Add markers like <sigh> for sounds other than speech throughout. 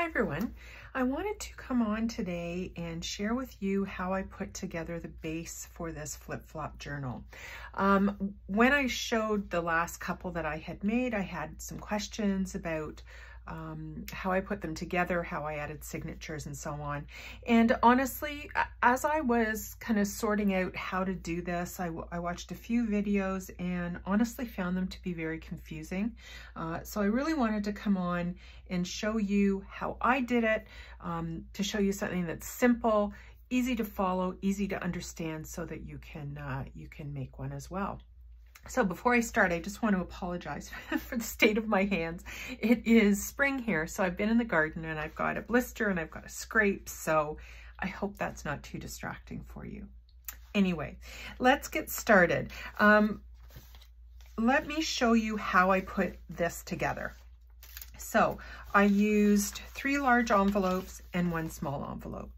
Hi everyone. I wanted to come on today and share with you how I put together the base for this flip-flop journal. Um, when I showed the last couple that I had made, I had some questions about um, how I put them together, how I added signatures and so on. And honestly, as I was kind of sorting out how to do this, I, I watched a few videos and honestly found them to be very confusing. Uh, so I really wanted to come on and show you how I did it, um, to show you something that's simple, easy to follow, easy to understand so that you can, uh, you can make one as well. So before I start, I just want to apologize <laughs> for the state of my hands. It is spring here, so I've been in the garden and I've got a blister and I've got a scrape, so I hope that's not too distracting for you. Anyway, let's get started. Um, let me show you how I put this together. So I used three large envelopes and one small envelope.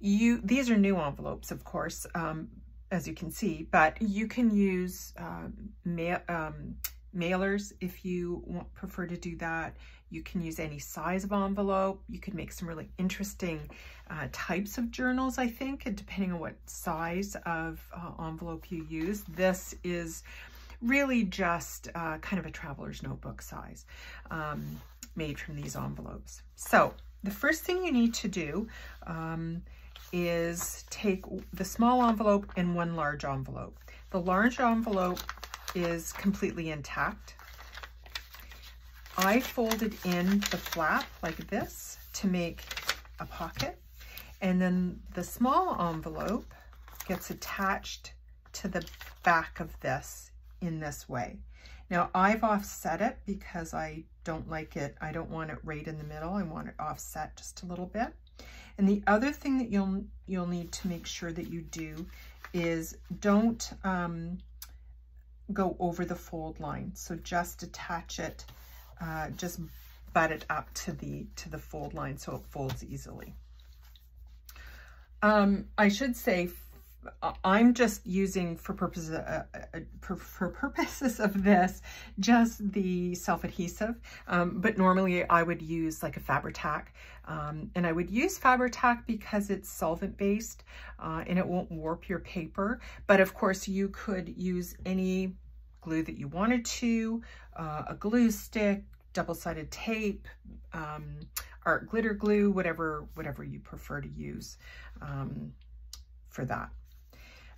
You, These are new envelopes, of course, um, as you can see, but you can use um, ma um, mailers if you want, prefer to do that. You can use any size of envelope. You could make some really interesting uh, types of journals, I think, and depending on what size of uh, envelope you use. This is really just uh, kind of a traveler's notebook size um, made from these envelopes. So the first thing you need to do um, is take the small envelope and one large envelope. The large envelope is completely intact. I folded in the flap like this to make a pocket. And then the small envelope gets attached to the back of this in this way. Now I've offset it because I don't like it. I don't want it right in the middle. I want it offset just a little bit. And the other thing that you'll, you'll need to make sure that you do is don't um, go over the fold line. So just attach it, uh, just butt it up to the, to the fold line so it folds easily. Um, I should say I'm just using for purposes uh, uh, for purposes of this just the self-adhesive. Um, but normally I would use like a Fabri-Tac. Um, and I would use Fabri-Tac because it's solvent based uh, and it won't warp your paper. But of course you could use any glue that you wanted to uh, a glue stick double-sided tape um, art glitter glue whatever whatever you prefer to use um, for that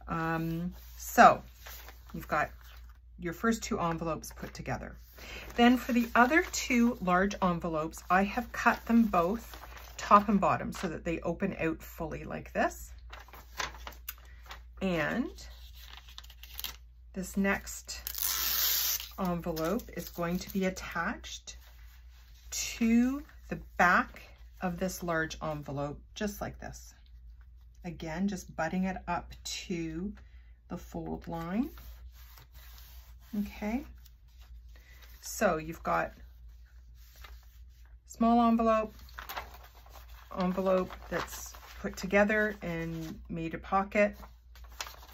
um, so you've got your first two envelopes put together. Then for the other two large envelopes, I have cut them both top and bottom so that they open out fully like this. And this next envelope is going to be attached to the back of this large envelope, just like this. Again, just butting it up to the fold line. Okay. So you've got small envelope, envelope that's put together and made a pocket,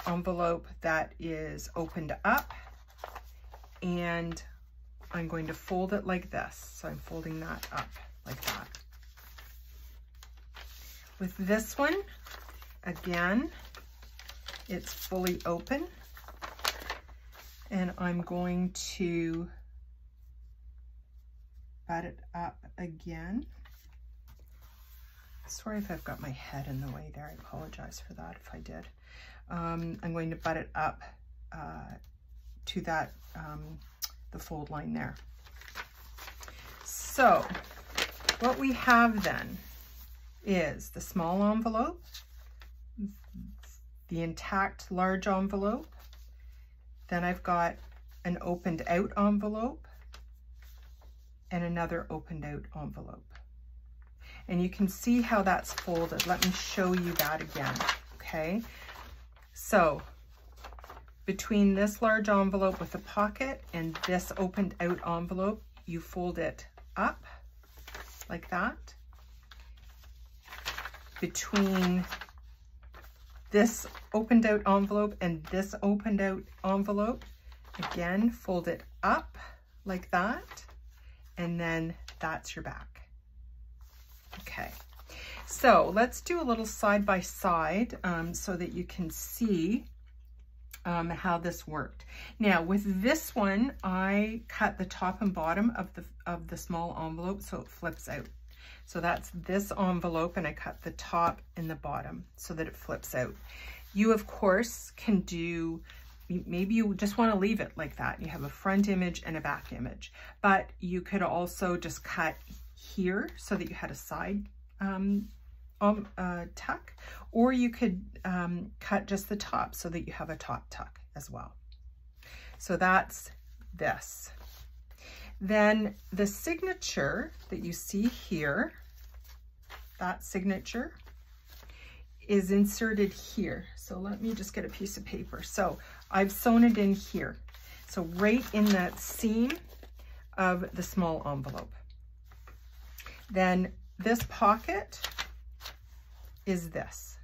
envelope that is opened up, and I'm going to fold it like this. So I'm folding that up like that. With this one, Again, it's fully open and I'm going to butt it up again. Sorry if I've got my head in the way there. I apologize for that if I did. Um, I'm going to butt it up uh, to that, um, the fold line there. So what we have then is the small envelope the intact large envelope. Then I've got an opened out envelope and another opened out envelope. And you can see how that's folded. Let me show you that again, okay? So between this large envelope with a pocket and this opened out envelope, you fold it up like that. Between this opened out envelope and this opened out envelope. Again, fold it up like that, and then that's your back. Okay, so let's do a little side by side um, so that you can see um, how this worked. Now with this one, I cut the top and bottom of the, of the small envelope so it flips out. So that's this envelope and I cut the top and the bottom so that it flips out. You of course can do, maybe you just want to leave it like that. You have a front image and a back image, but you could also just cut here so that you had a side um, um, uh, tuck, or you could um, cut just the top so that you have a top tuck as well. So that's this. Then the signature that you see here, that signature is inserted here. So let me just get a piece of paper. So I've sewn it in here. So right in that seam of the small envelope. Then this pocket is this.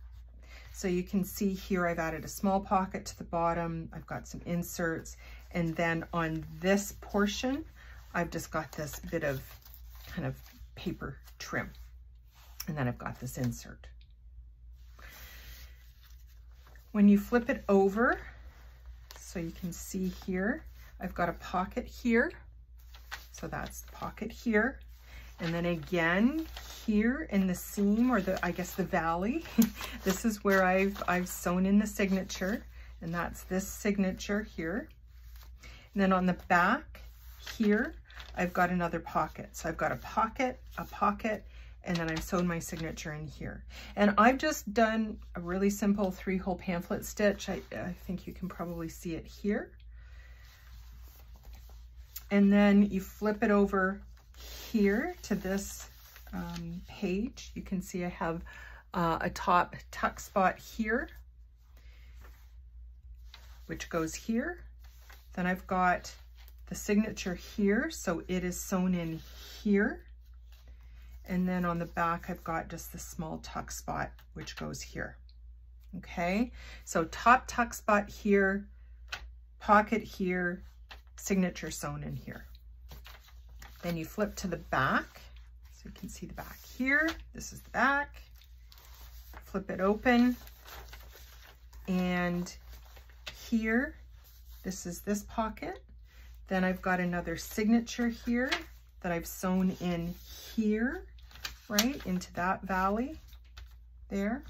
So you can see here I've added a small pocket to the bottom. I've got some inserts. And then on this portion, I've just got this bit of kind of paper trim. And then I've got this insert. When you flip it over, so you can see here, I've got a pocket here. So that's the pocket here. And then again, here in the seam or the, I guess the valley, <laughs> this is where I've, I've sewn in the signature and that's this signature here. And then on the back here, I've got another pocket. So I've got a pocket, a pocket, and then I've sewn my signature in here. And I've just done a really simple three hole pamphlet stitch. I, I think you can probably see it here. And then you flip it over here to this um, page, you can see I have uh, a top tuck spot here, which goes here. Then I've got the signature here, so it is sewn in here. And then on the back, I've got just the small tuck spot, which goes here. Okay, so top tuck spot here, pocket here, signature sewn in here. Then you flip to the back. So you can see the back here. This is the back. Flip it open. And here, this is this pocket. Then I've got another signature here that I've sewn in here, right, into that valley there.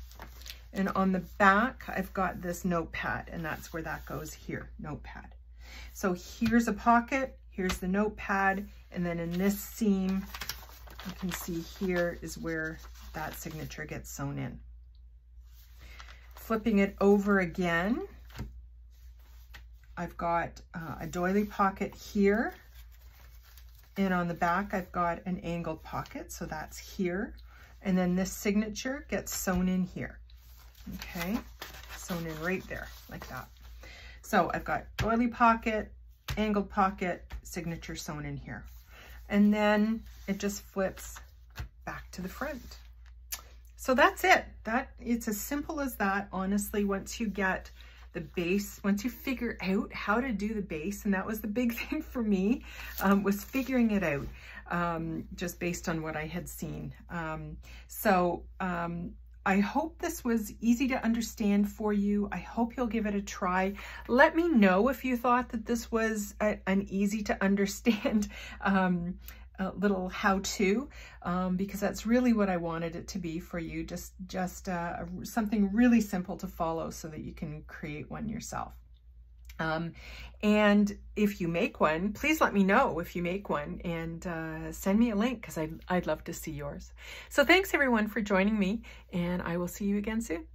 And on the back, I've got this notepad, and that's where that goes here, notepad. So here's a pocket, here's the notepad, and then in this seam, you can see here is where that signature gets sewn in. Flipping it over again, I've got uh, a doily pocket here. And on the back, I've got an angled pocket, so that's here. And then this signature gets sewn in here. Okay, sewn in right there, like that. So I've got doily pocket, angled pocket, signature sewn in here and then it just flips back to the front. So that's it. That It's as simple as that, honestly, once you get the base, once you figure out how to do the base, and that was the big <laughs> thing for me, um, was figuring it out um, just based on what I had seen. Um, so um, I hope this was easy to understand for you. I hope you'll give it a try. Let me know if you thought that this was a, an easy to <laughs> understand um, little how-to um, because that's really what I wanted it to be for you. Just, just uh, something really simple to follow so that you can create one yourself. Um, and if you make one, please let me know if you make one and uh, send me a link because I'd, I'd love to see yours. So thanks everyone for joining me and I will see you again soon.